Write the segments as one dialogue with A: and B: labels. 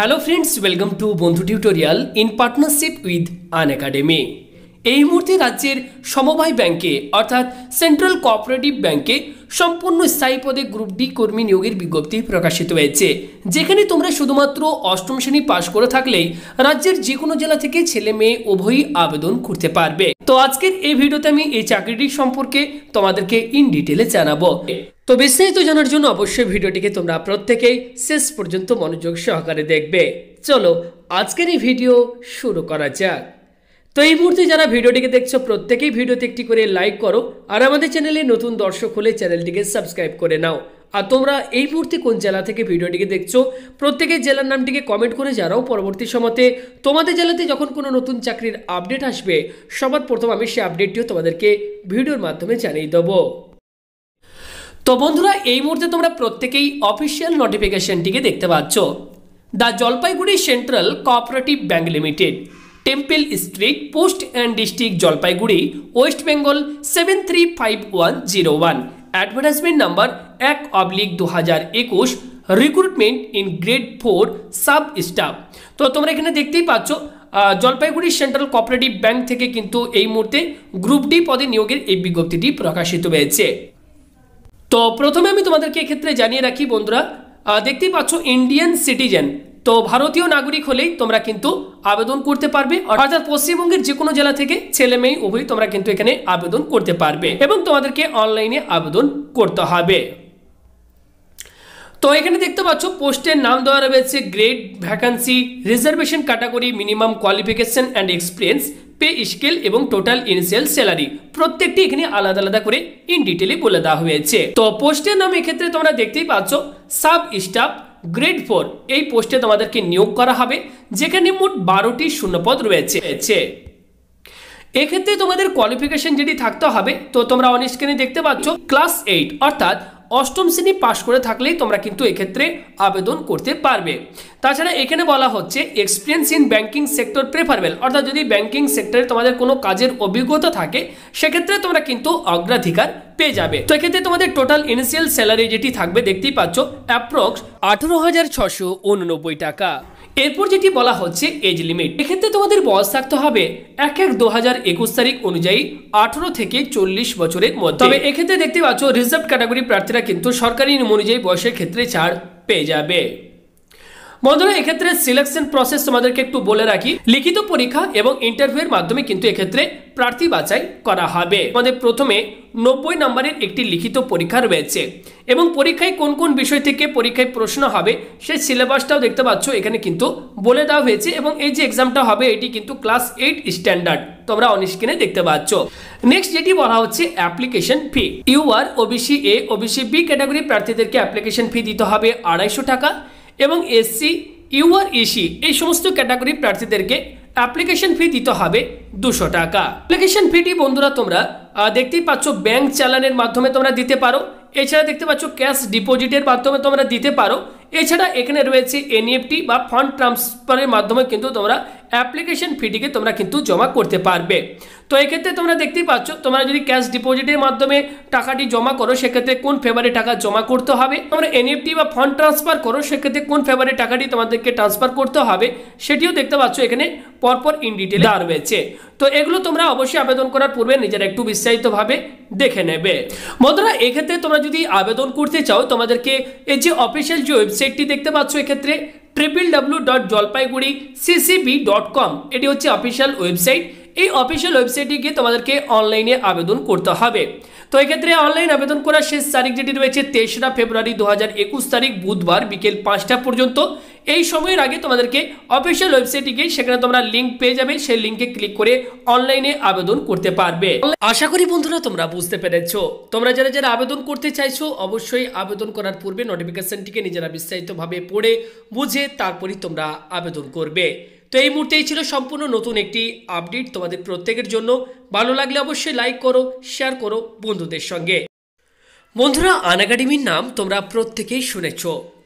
A: Hello friends welcome to Bondhu tutorial in partnership with Unacademy এই মুহূর্তে রাজ্যের সমবায় ব্যাংকে, অর্থাৎ সেন্ট্রাল কোঅপারেটিভ ব্যাংকে সম্পূর্ণ স্থায়ী পদে গ্রুপ ডি কর্মী নিয়োগের বিজ্ঞপ্তি প্রকাশিত হয়েছে। যেখানে তোমরা শুধুমাত্র অষ্টম শ্রেণি পাশ করে থাকলেই রাজ্যের যে কোনো জেলা থেকে ছেলে মেয়ে উভয়ই আবেদন করতে পারবে। তো আজকের এই ভিডিওতে আমি এই চাকরিটি সম্পর্কে তোমাদেরকে ইন ডিটেলে জানাব। তো বিস্তারিত জানার জন্য অবশ্যই ভিডিওটিকে তোমরা প্রত্যেকেই শেষ পর্যন্ত মনোযোগ সহকারে দেখবে। চলো, আজকের এই ভিডিও শুরু করা যাক। তো এই মুহূর্তে যারা ভিডিওটিকে দেখছ, প্রত্যেকেই ভিডিওতে একটি করে লাইক করো আর আমাদের চ্যানেলে নতুন দর্শক হলে চ্যানেলটিকে সাবস্ক্রাইব করে নাও। আর তোমরা এই মুহূর্তে কোন জেলা থেকে ভিডিওটিকে দেখছ, প্রত্যেকের জেলার নামটিকে কমেন্ট করে জানাও। পরবর্তী সময়তে তোমাদের জেলাতে যখন কোনো নতুন চাকরির আপডেট আসবে, সবার প্রথম আমি সেই আপডেটটিও তোমাদেরকে ভিডিওর মাধ্যমে জানিয়ে দেবো। তো বন্ধুরা, এই মুহূর্তে তোমরা প্রত্যেকেই অফিসিয়াল নোটিফিকেশনটিকে দেখতে পাচ্ছ। The Jalpaiguri central cooperative bank limited temple street post and district Jalpaiguri West Bengal seven three five one zero one advertisement number এক অবলিক দু হাজার একুশ recruitment in grade four sub staff তো তোমরা এখানে দেখতেই পাচ্ছ জলপাইগুড়ি সেন্ট্রাল কোঅপারেটিভ ব্যাংক থেকে কিন্তু এই মুহূর্তে গ্রুপ ডি পদে নিয়োগের এই বিজ্ঞপ্তিটি প্রকাশিত হয়েছে। তো প্রথমে আমি তোমাদেরকে এক্ষেত্রে জানিয়ে রাখি বন্ধুরা দেখতেই পাচ্ছ ইন্ডিয়ান সিটিজেন তো ভারতীয় নাগরিক হলেই তোমরা কিন্তু আবেদন করতে পারবে। অর্থাৎ পশ্চিমবঙ্গের যে কোনো জেলা থেকে ছেলে মেয়ে উভয়ই তোমরা কিন্তু এখানে আবেদন করতে পারবে এবং তোমাদেরকে অনলাইনে আবেদন করতে হবে। তো এখানে দেখতে পাচ্ছ, পোস্টের নাম দেওয়া রয়েছে grade vacancy reservation category minimum qualification and experience pay scale এবং টোটাল ইনিশিয়াল স্যালারি প্রত্যেকটি এখানে আলাদা আলাদা করে ইন ডিটেলে বলে দেওয়া হয়েছে। তো পোস্টের নাম এক্ষেত্রে তোমরা দেখতেই পাচ্ছ সাব স্টাফ গ্রেড ফোর এই পোস্টে তোমাদেরকে নিয়োগ করা হবে, যেখানে মোট বারোটি শূন্যপদ রয়েছে। এক্ষেত্রে তোমাদের কোয়ালিফিকেশন যেটি থাকতে হবে, তো তোমরা অনেক স্ক্রিনে দেখতে পাচ্ছ ক্লাস এইট অর্থাৎ অষ্টম শ্রেণি পাশ করে থাকলেই তোমরা কিন্তু এক্ষেত্রে আবেদন করতে পারবে। তাছাড়া এখানে বলা হচ্ছে experience in banking sector preferable অর্থাৎ যদি ব্যাংকিং সেক্টরে তোমাদের কোনো কাজের অভিজ্ঞতা থাকে, সেক্ষেত্রে তোমরা কিন্তু অগ্রাধিকার পেয়ে যাবে। তো এক্ষেত্রে তোমাদের টোটাল ইনিশিয়াল স্যালারি যেটি থাকবে, দেখতেই পাচ্ছ অ্যাপ্রক্স আঠেরো হাজার ছশো উননব্বই টাকা। এরপর যেটি বলা হচ্ছে এজ লিমিট। এক্ষেত্রে তোমাদের বয়স থাকতে হবে এক এক দু তারিখ অনুযায়ী আঠারো থেকে চল্লিশ বছরের মধ্যে। তবে এক্ষেত্রে দেখতে পাচ্ছ রিজার্ভ ক্যাটাগরি প্রার্থীরা কিন্তু সরকারি নিয়ম অনুযায়ী বয়সের ক্ষেত্রে ছাড় পেয়ে যাবে। বন্ধুরা, এক্ষেত্রে সিলেকশন প্রসেস তোমাদেরকে একটু বলে রাখি। লিখিত পরীক্ষা এবং ইন্টারভিউয়ের মাধ্যমে কিন্তু এক্ষেত্রে প্রার্থী বাছাই করা হবে। আমাদের প্রথমে নব্বই নম্বরের একটি লিখিত পরীক্ষা রয়েছে এবং পরীক্ষায় কোন কোন বিষয় থেকে পরীক্ষায় প্রশ্ন হবে সেই সিলেবাসটাও দেখতে পাচ্ছ, এখানে কিন্তু বলে দেওয়া হয়েছে এবং এই যে এক্সামটা হবে, এটি কিন্তু ক্লাস এইট স্ট্যান্ডার্ড তোমরা অনস্ক্রিনে দেখতে পাচ্ছ। নেক্সট যেটি বলা হচ্ছে application fee U UR OBC A OBC B category প্রার্থীদেরকে application fee দিতে হবে আড়াইশো টাকা। এবং এসসি, ইউআর, ইসি এই সমস্ত ক্যাটাগরি প্রার্থীদেরকে অ্যাপ্লিকেশন ফি দিতে হবে দুশো টাকা। অ্যাপ্লিকেশন ফিটি বন্ধুরা তোমরা দেখতেই পাচ্ছ ব্যাংক চালানের মাধ্যমে তোমরা দিতে পারো। এছাড়া দেখতে পাচ্ছ ক্যাশ ডিপোজিটের মাধ্যমে তোমরা দিতে পারো। এছাড়া এখানে রয়েছে এনইএফটি বা ফান্ড ট্রান্সফারের মাধ্যমে কিন্তু তোমরা অ্যাপ্লিকেশন ফিটিকে তোমরা কিন্তু জমা করতে পারবে। তো এক্ষেত্রে তোমরা দেখতেই পাচ্ছ, তোমরা যদি ক্যাশ ডিপোজিটের মাধ্যমে টাকাটি জমা করো, সেক্ষেত্রে কোন ফেভারে টাকা জমা করতে হবে? তোমরা এনএফটি বা ফান্ড ট্রান্সফার করো, সেক্ষেত্রে কোন ফেভারে টাকাটি তোমাদেরকে ট্রান্সফার করতে হবে সেটিও দেখতে পাচ্ছ এখানে পরপর ইন ডিটেল দেওয়া রয়েছে। তো এগুলো তোমরা অবশ্যই আবেদন করার পূর্বে নিজেরা একটু বিস্তারিতভাবে দেখে নেবে। বন্ধুরা, এক্ষেত্রে তোমরা যদি আবেদন করতে চাও, তোমাদেরকে এই যে অফিসিয়াল যে ওয়েবসাইটটি দেখতে পাচ্ছ এক্ষেত্রে triple W dot Jalpaiguri CCB dot com এটি হচ্ছে অফিসিয়াল ওয়েবসাইট এই অফিসিয়াল ওয়েবসাইটে গিয়ে তোমাদেরকে অনলাইনে আবেদন করতে হবে। তো এক্ষেত্রে অনলাইন আবেদন করার শেষ তারিখ যেটি রয়েছে তেসরা ফেব্রুয়ারি দু হাজার একুশ তারিখ, বুধবার বিকেল পাঁচটা পর্যন্ত। এই সময়ের আগে তোমাদেরকে অফিসিয়াল ওয়েবসাইটে গিয়ে সেখানে তোমরা লিঙ্ক পেয়ে যাবে। সেই লিঙ্কে ক্লিক করে অনলাইনে আবেদন করতে পারবে। আশা করি বন্ধুরা তোমরা বুঝতে পেরেছ। তোমরা যারা যারা আবেদন করতে চাইছো, অবশ্যই আবেদন করার পূর্বে নোটিফিকেশনটিকে নিজেরা বিস্তারিতভাবে পড়ে, বুঝে তারপরই তোমরা আবেদন করবে। তো এই মুহূর্তেই ছিল সম্পূর্ণ নতুন একটি আপডেট তোমাদের প্রত্যেকের জন্য। ভালো লাগলে অবশ্যই লাইক করো শেয়ার করো বন্ধুদের সঙ্গে। বন্ধুরা আন একাডেমির নাম তোমরা প্রত্যেকেই শুনেছ।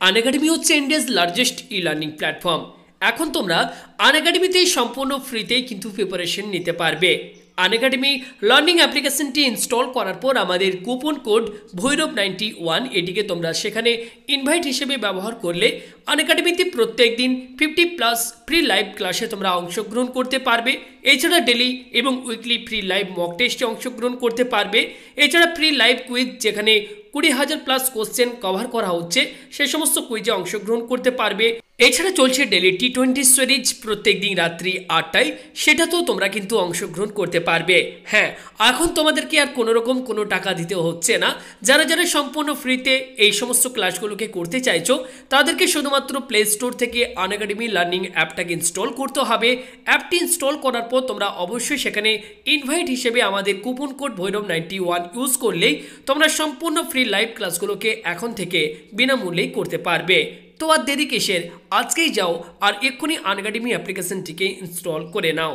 A: আন একাডেমি হচ্ছে India's largest e learning platform এখন তোমরা আন একাডেমিতেই সম্পূর্ণ ফ্রিতেই কিন্তু প্রিপারেশন নিতে পারবে। আনএকাডেমি লার্নিং অ্যাপ্লিকেশনটি ইনস্টল করার পর আমাদের coupon code Bhairav ninety one, এটিকে তোমরা সেখানে ইনভাইট হিসেবে ব্যবহার করলে আনএকাডেমিতে প্রত্যেক দিন ফিফটি প্লাস ফ্রি লাইভ ক্লাসে তোমরা অংশগ্রহণ করতে পারবে। এছাড়া ডেলি এবং উইকলি ফ্রি লাইভ মক টেস্টে অংশগ্রহণ করতে পারবে। এছাড়া ফ্রি লাইভ কুইজ যেখানে কুড়ি হাজার প্লাস কোশ্চেন কভার করা হচ্ছে, সে সমস্ত কুইজে অংশগ্রহণ করতে পারবে। এছাড়া চলছে ডেলি টি টোয়েন্টি সিরিজ প্রত্যেক দিন রাত্রি আটটায়। সেটাতেও তোমরা কিন্তু অংশগ্রহণ করতে পারবে। হ্যাঁ এখন তোমাদেরকে আর কোনো রকম কোনো টাকা দিতে হচ্ছে না। যারা যারা সম্পূর্ণ ফ্রিতে এই সমস্ত ক্লাসগুলোকে করতে চাইছো, তাদেরকে শুধুমাত্র প্লে স্টোর থেকে আনএকাডেমি লার্নিং অ্যাপটাকে ইনস্টল করতে হবে। অ্যাপটি ইনস্টল করার পর তোমরা অবশ্যই সেখানে ইনভাইট হিসেবে আমাদের coupon code Bhairav ninety one use করলেই তোমরা সম্পূর্ণ ফ্রি লাইভ ক্লাসগুলোকে এখন থেকে বিনামূল্যেই করতে পারবে। তো আর দেরি কিসের আজকেই যাও আর এক্ষুনি আনএকাডেমি অ্যাপ্লিকেশনটিকে ইনস্টল করে নাও